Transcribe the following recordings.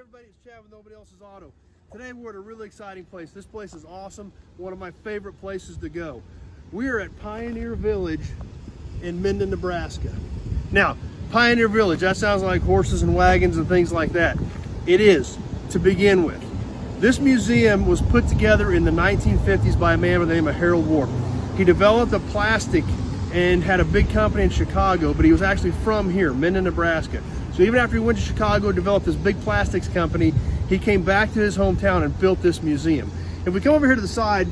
everybody, it's Chad with Nobody Else's Auto. Today we're at a really exciting place. This place is awesome, one of my favorite places to go. We are at Pioneer Village in Minden, Nebraska. Now, Pioneer Village, that sounds like horses and wagons and things like that. It is, to begin with. This museum was put together in the 1950s by a man by the name of Harold Warp. He developed a plastic and had a big company in Chicago, but he was actually from here, Minden, Nebraska. So even after he went to Chicago and developed this big plastics company, he came back to his hometown and built this museum. If we come over here to the side,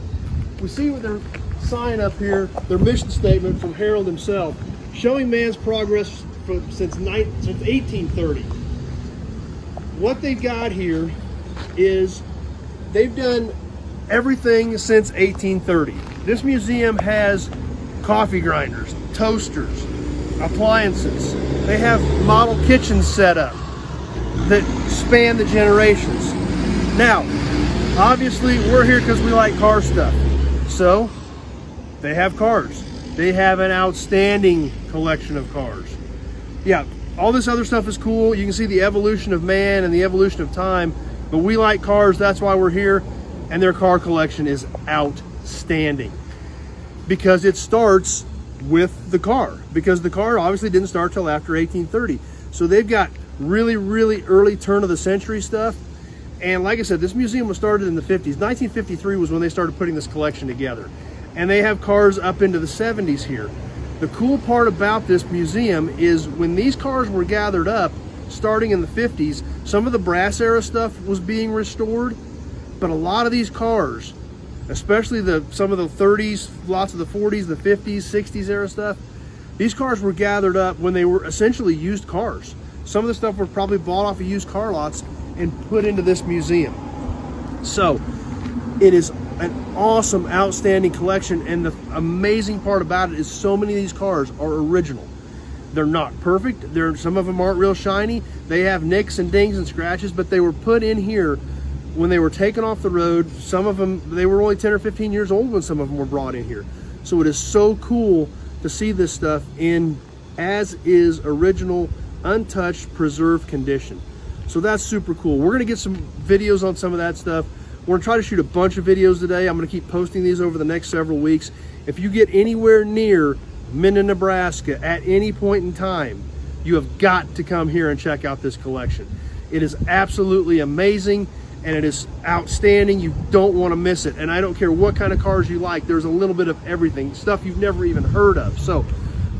we see their sign up here, their mission statement from Harold himself, showing man's progress from, since, since 1830. What they've got here is they've done everything since 1830. This museum has coffee grinders, toasters, appliances. They have model kitchens set up that span the generations. Now, obviously we're here because we like car stuff. So they have cars. They have an outstanding collection of cars. Yeah, all this other stuff is cool. You can see the evolution of man and the evolution of time, but we like cars, that's why we're here. And their car collection is outstanding because it starts with the car because the car obviously didn't start till after 1830. So they've got really, really early turn of the century stuff. And like I said, this museum was started in the 50s. 1953 was when they started putting this collection together. And they have cars up into the 70s here. The cool part about this museum is when these cars were gathered up, starting in the 50s, some of the brass era stuff was being restored, but a lot of these cars especially the some of the 30s, lots of the 40s, the 50s, 60s era stuff. These cars were gathered up when they were essentially used cars. Some of the stuff were probably bought off of used car lots and put into this museum. So it is an awesome, outstanding collection. And the amazing part about it is so many of these cars are original. They're not perfect. They're, some of them aren't real shiny. They have nicks and dings and scratches, but they were put in here when they were taken off the road, some of them, they were only 10 or 15 years old when some of them were brought in here. So it is so cool to see this stuff in as is original, untouched, preserved condition. So that's super cool. We're gonna get some videos on some of that stuff. We're gonna try to shoot a bunch of videos today. I'm gonna keep posting these over the next several weeks. If you get anywhere near Minden, Nebraska at any point in time, you have got to come here and check out this collection. It is absolutely amazing and it is outstanding. You don't want to miss it. And I don't care what kind of cars you like, there's a little bit of everything, stuff you've never even heard of. So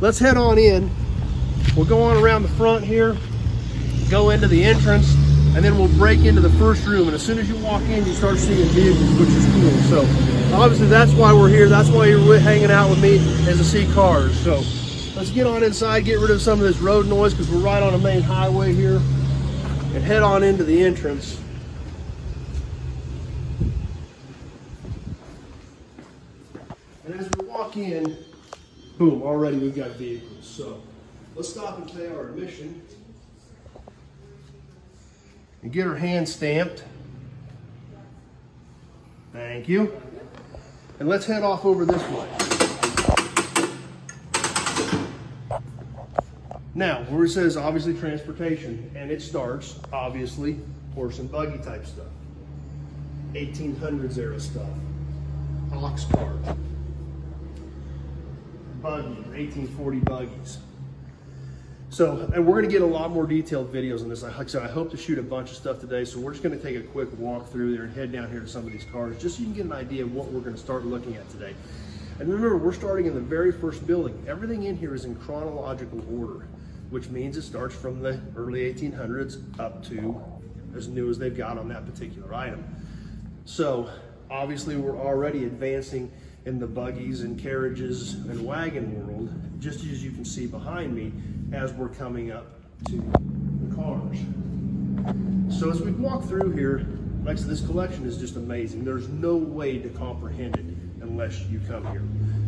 let's head on in. We'll go on around the front here, go into the entrance, and then we'll break into the first room. And as soon as you walk in, you start seeing vehicles, which is cool. So obviously that's why we're here. That's why you're hanging out with me is to see cars. So let's get on inside, get rid of some of this road noise because we're right on a main highway here and head on into the entrance. And as we walk in, boom, already we've got vehicles. So let's stop and pay our admission and get our hand stamped. Thank you. And let's head off over this way. Now, where it says obviously transportation, and it starts, obviously, horse and buggy type stuff. 1800s era stuff. Ox cart buggy, 1840 buggies. So, and we're gonna get a lot more detailed videos on this. Like I said, I hope to shoot a bunch of stuff today, so we're just gonna take a quick walk through there and head down here to some of these cars, just so you can get an idea of what we're gonna start looking at today. And remember, we're starting in the very first building. Everything in here is in chronological order, which means it starts from the early 1800s up to as new as they've got on that particular item. So, obviously we're already advancing in the buggies and carriages and wagon world, just as you can see behind me as we're coming up to the cars. So as we walk through here, like I said, this collection is just amazing. There's no way to comprehend it unless you come here.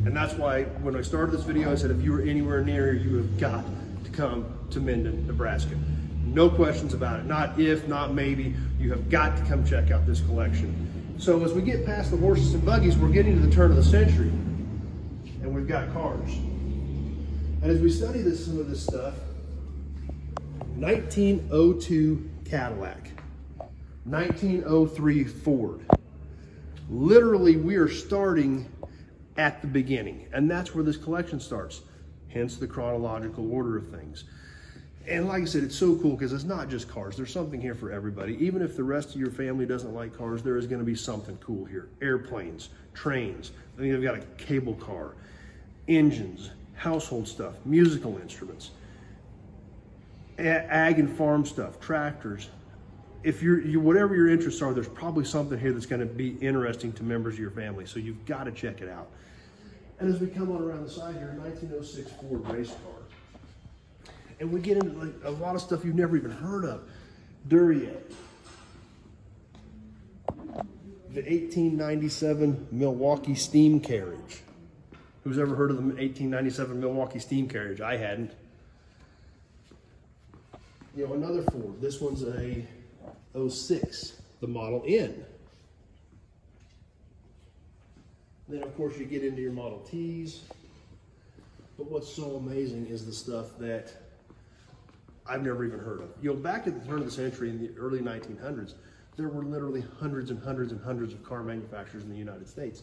And that's why when I started this video, I said if you were anywhere near here, you have got to come to Minden, Nebraska. No questions about it. Not if, not maybe. You have got to come check out this collection. So as we get past the horses and buggies, we're getting to the turn of the century. And we've got cars. And as we study this, some of this stuff, 1902 Cadillac. 1903 Ford. Literally, we are starting at the beginning, and that's where this collection starts, hence the chronological order of things. And like I said, it's so cool because it's not just cars. There's something here for everybody. Even if the rest of your family doesn't like cars, there is going to be something cool here. Airplanes, trains. I think they've got a cable car, engines, household stuff, musical instruments, ag and farm stuff, tractors. If you're, you, whatever your interests are, there's probably something here that's going to be interesting to members of your family. So you've got to check it out. And as we come on around the side here, 1906 Ford race car and we get into like a lot of stuff you've never even heard of. Duryea. The 1897 Milwaukee steam carriage. Who's ever heard of the 1897 Milwaukee steam carriage? I hadn't. You know, another Ford. This one's a 06, the Model N. Then, of course, you get into your Model Ts. But what's so amazing is the stuff that I've never even heard of. You know, back at the turn of the century in the early 1900s, there were literally hundreds and hundreds and hundreds of car manufacturers in the United States.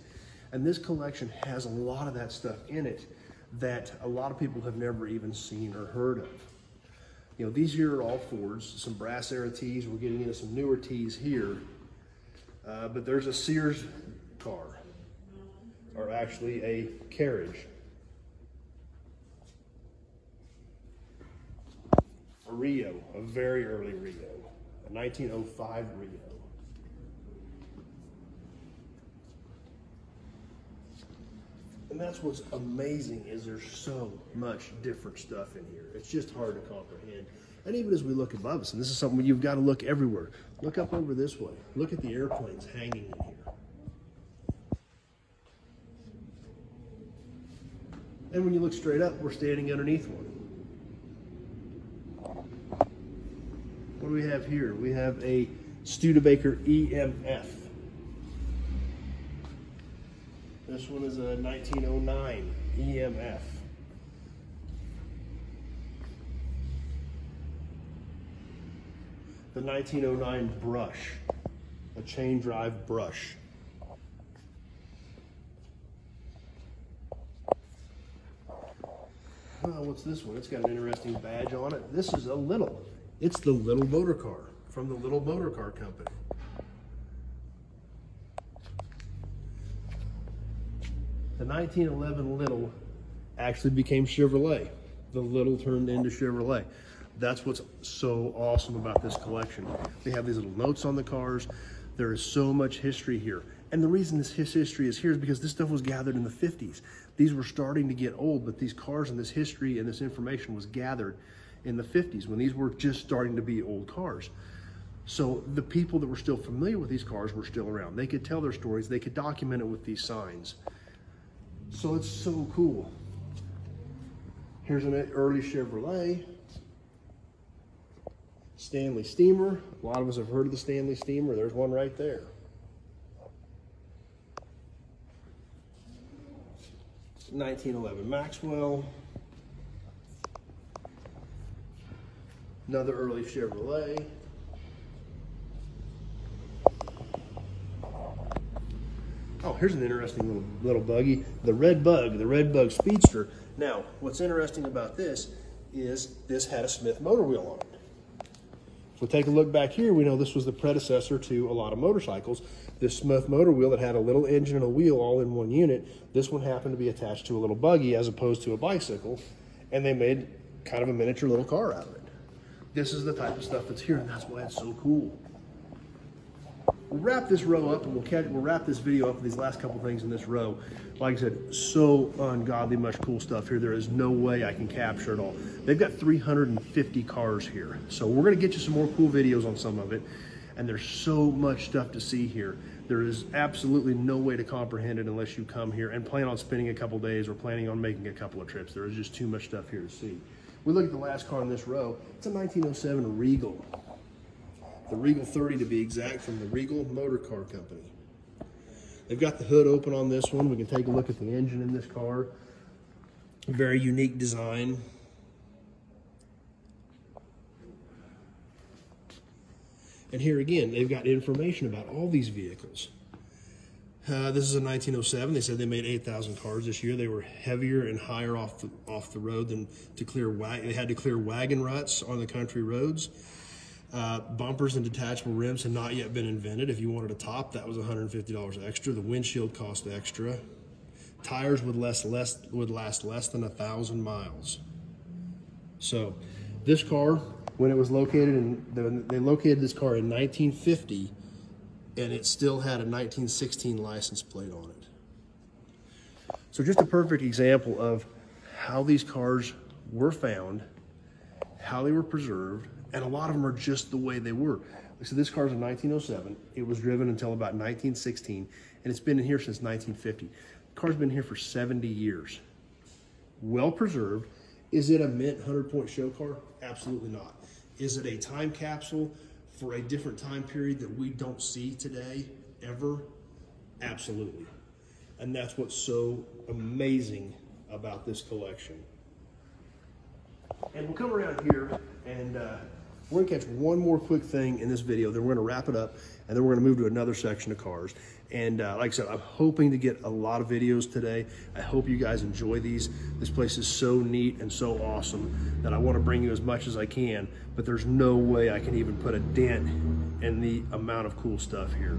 And this collection has a lot of that stuff in it that a lot of people have never even seen or heard of. You know, these here are all Fords, some brass era T's. We're getting into some newer T's here. Uh, but there's a Sears car, or actually a carriage. A Reo, a very early Reo, a 1905 Reo. And that's what's amazing is there's so much different stuff in here. It's just hard to comprehend. And even as we look above us, and this is something you've got to look everywhere. Look up over this way. Look at the airplanes hanging in here. And when you look straight up, we're standing underneath one. What do we have here? We have a Studebaker EMF. This one is a 1909 EMF. The 1909 Brush, a chain drive Brush. Oh, what's this one? It's got an interesting badge on it. This is a little. It's the Little Motor Car from the Little Motor Car Company. The 1911 Little actually became Chevrolet. The Little turned into Chevrolet. That's what's so awesome about this collection. They have these little notes on the cars. There is so much history here. And the reason this history is here is because this stuff was gathered in the 50s. These were starting to get old, but these cars and this history and this information was gathered in the 50s when these were just starting to be old cars. So the people that were still familiar with these cars were still around. They could tell their stories. They could document it with these signs. So it's so cool. Here's an early Chevrolet. Stanley Steamer. A lot of us have heard of the Stanley Steamer. There's one right there. Nineteen eleven Maxwell. Another early Chevrolet. Oh, here's an interesting little, little buggy. The Red Bug, the Red Bug Speedster. Now, what's interesting about this is this had a Smith motor wheel on it. So take a look back here. We know this was the predecessor to a lot of motorcycles. This Smith motor wheel that had a little engine and a wheel all in one unit. This one happened to be attached to a little buggy as opposed to a bicycle. And they made kind of a miniature little car out of it this is the type of stuff that's here, and that's why it's so cool. We'll wrap this row up, and we'll catch, we'll wrap this video up with these last couple things in this row. Like I said, so ungodly much cool stuff here. There is no way I can capture it all. They've got 350 cars here, so we're gonna get you some more cool videos on some of it. And there's so much stuff to see here. There is absolutely no way to comprehend it unless you come here and plan on spending a couple days or planning on making a couple of trips. There is just too much stuff here to see. We look at the last car in this row. It's a 1907 Regal. The Regal 30 to be exact from the Regal Motor Car Company. They've got the hood open on this one. We can take a look at the engine in this car. Very unique design. And here again, they've got information about all these vehicles. Uh, this is a 1907. They said they made 8,000 cars this year. They were heavier and higher off the, off the road than to clear. They had to clear wagon ruts on the country roads. Uh, bumpers and detachable rims had not yet been invented. If you wanted a top, that was $150 extra. The windshield cost extra. Tires would last less would last less than a thousand miles. So, this car, when it was located in, they located this car in 1950 and it still had a 1916 license plate on it. So just a perfect example of how these cars were found, how they were preserved, and a lot of them are just the way they were. So this car is a 1907. It was driven until about 1916, and it's been in here since 1950. The car's been here for 70 years. Well preserved. Is it a mint 100 point show car? Absolutely not. Is it a time capsule? For a different time period that we don't see today ever? Absolutely. And that's what's so amazing about this collection. And we'll come around here and uh, we're gonna catch one more quick thing in this video, then we're gonna wrap it up, and then we're gonna move to another section of cars. And uh, like I said, I'm hoping to get a lot of videos today. I hope you guys enjoy these. This place is so neat and so awesome that I want to bring you as much as I can, but there's no way I can even put a dent in the amount of cool stuff here.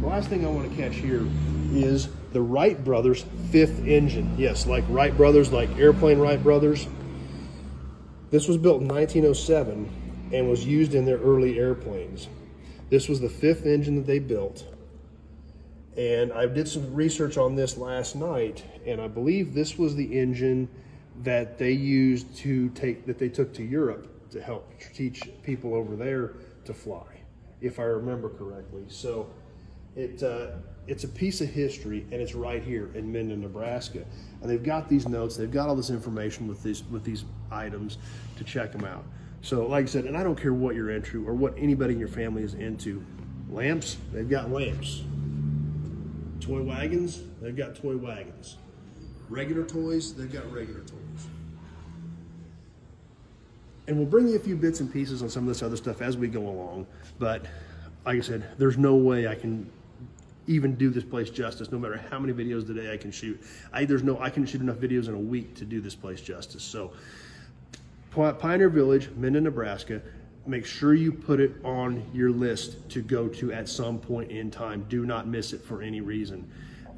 The last thing I want to catch here is the Wright Brothers fifth engine. Yes, like Wright Brothers, like Airplane Wright Brothers. This was built in 1907 and was used in their early airplanes. This was the fifth engine that they built and I did some research on this last night, and I believe this was the engine that they used to take, that they took to Europe to help teach people over there to fly, if I remember correctly. So it, uh, it's a piece of history, and it's right here in Minden, Nebraska. And they've got these notes, they've got all this information with these, with these items to check them out. So like I said, and I don't care what you're into or what anybody in your family is into, lamps, they've got lamps. Toy wagons, they've got toy wagons. Regular toys, they've got regular toys. And we'll bring you a few bits and pieces on some of this other stuff as we go along. But like I said, there's no way I can even do this place justice, no matter how many videos today I can shoot. I, there's no, I can shoot enough videos in a week to do this place justice. So Pioneer Village, Minden, Nebraska, make sure you put it on your list to go to at some point in time. Do not miss it for any reason.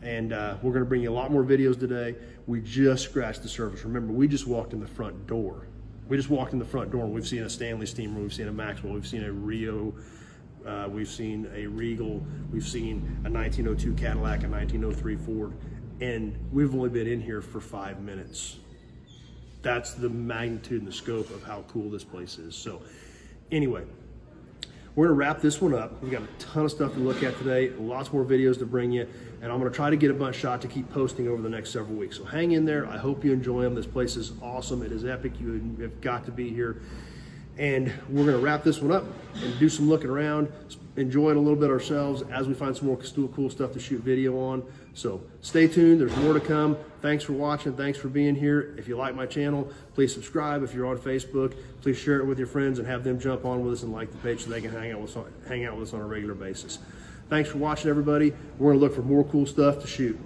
And uh, we're gonna bring you a lot more videos today. We just scratched the surface. Remember, we just walked in the front door. We just walked in the front door and we've seen a Stanley Steamer, we've seen a Maxwell, we've seen a Reo, uh, we've seen a Regal, we've seen a 1902 Cadillac, a 1903 Ford, and we've only been in here for five minutes. That's the magnitude and the scope of how cool this place is. So Anyway, we're gonna wrap this one up. We've got a ton of stuff to look at today, lots more videos to bring you, and I'm gonna try to get a bunch shot to keep posting over the next several weeks. So hang in there. I hope you enjoy them. This place is awesome. It is epic. You have got to be here. And we're gonna wrap this one up and do some looking around, enjoy it a little bit ourselves as we find some more cool stuff to shoot video on. So stay tuned, there's more to come. Thanks for watching, thanks for being here. If you like my channel, please subscribe. If you're on Facebook, please share it with your friends and have them jump on with us and like the page so they can hang out with us, hang out with us on a regular basis. Thanks for watching everybody. We're gonna look for more cool stuff to shoot.